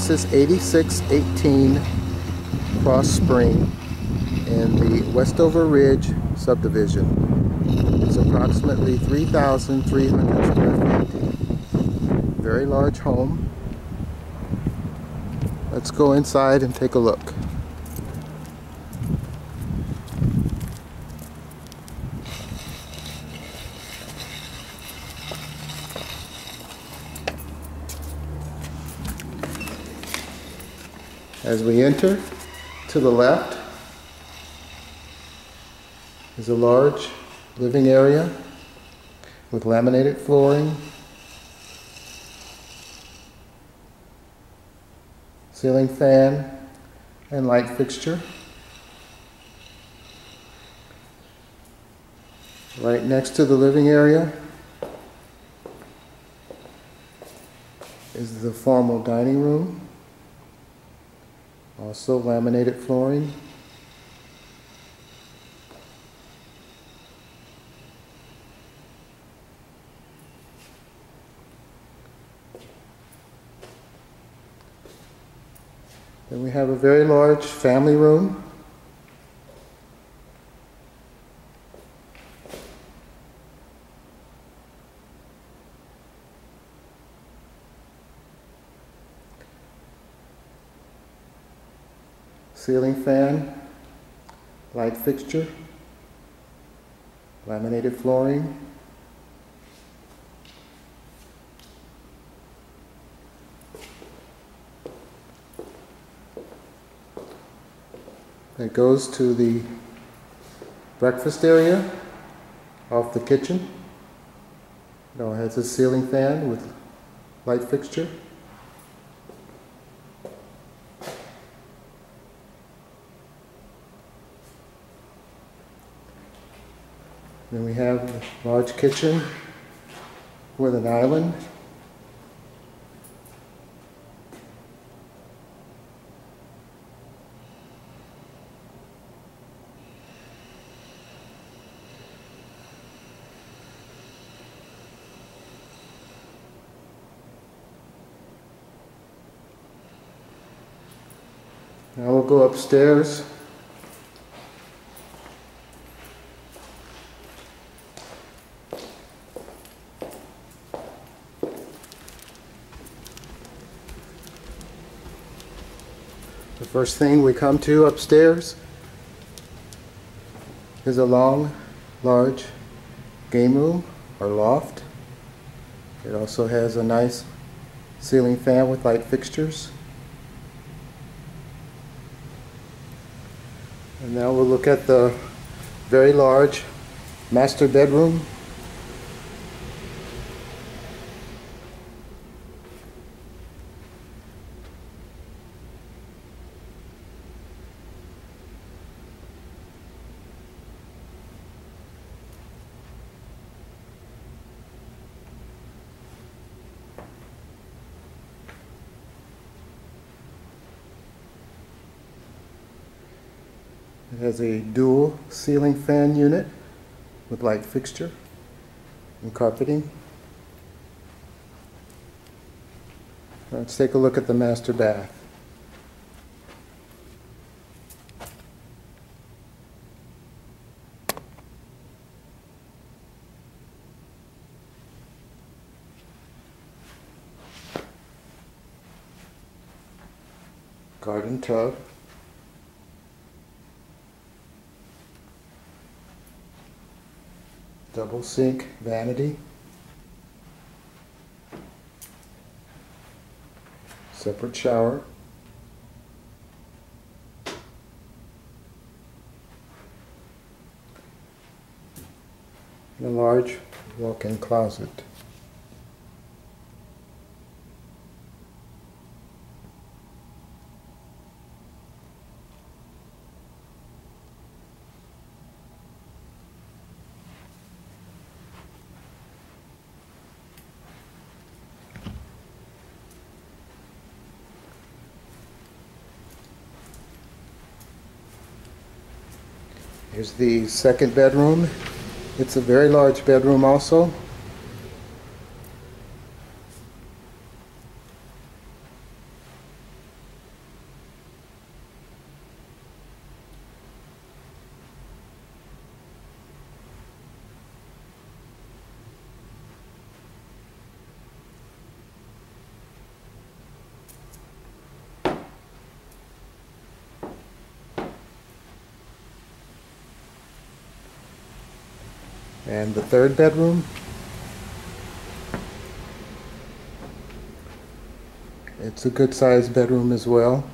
This is 8618 Cross Spring in the Westover Ridge subdivision. It's approximately 3,300 square feet. Very large home. Let's go inside and take a look. As we enter, to the left is a large living area with laminated flooring, ceiling fan, and light fixture. Right next to the living area is the formal dining room. Also laminated flooring. Then we have a very large family room. Ceiling fan, light fixture, laminated flooring. That goes to the breakfast area off the kitchen. It has a ceiling fan with light fixture. Then we have a large kitchen with an island. Now we'll go upstairs. The first thing we come to upstairs is a long, large game room or loft. It also has a nice ceiling fan with light fixtures. And now we'll look at the very large master bedroom. It has a dual ceiling fan unit with light fixture and carpeting. Let's take a look at the master bath. Garden tub. Double sink vanity, separate shower, and a large walk-in closet. Here's the second bedroom. It's a very large bedroom also. And the third bedroom. It's a good sized bedroom as well.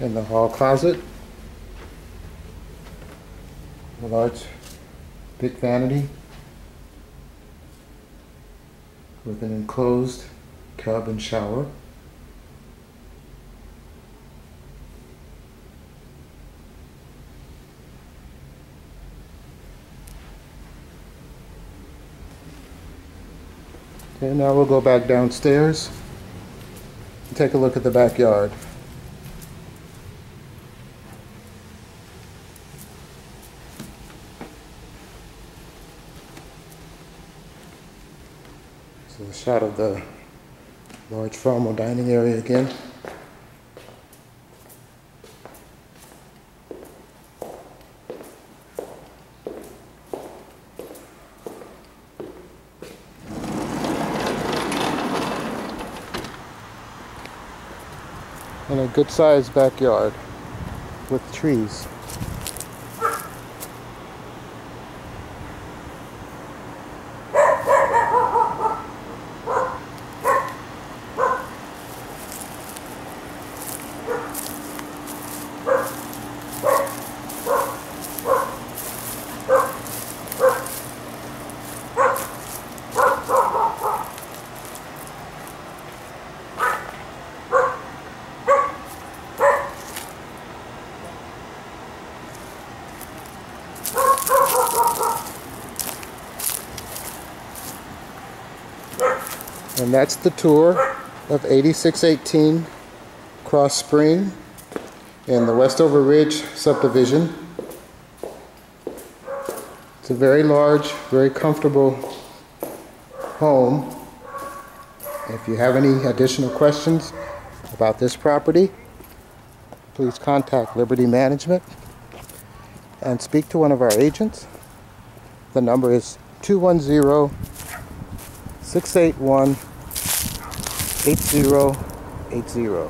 And the hall closet. A large big vanity with an enclosed tub and shower. Okay, now we'll go back downstairs and take a look at the backyard. So a shot of the large formal dining area again. And a good sized backyard with trees. And that's the tour of 8618 Cross Spring in the Westover Ridge subdivision. It's a very large, very comfortable home. If you have any additional questions about this property, please contact Liberty Management and speak to one of our agents. The number is 210 681 8080.